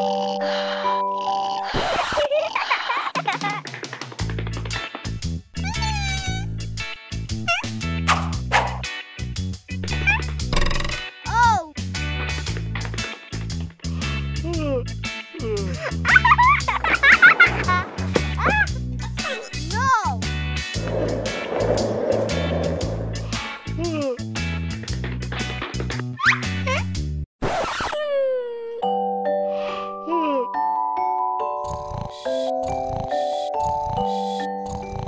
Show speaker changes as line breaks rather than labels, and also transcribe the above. Oh. no!
Música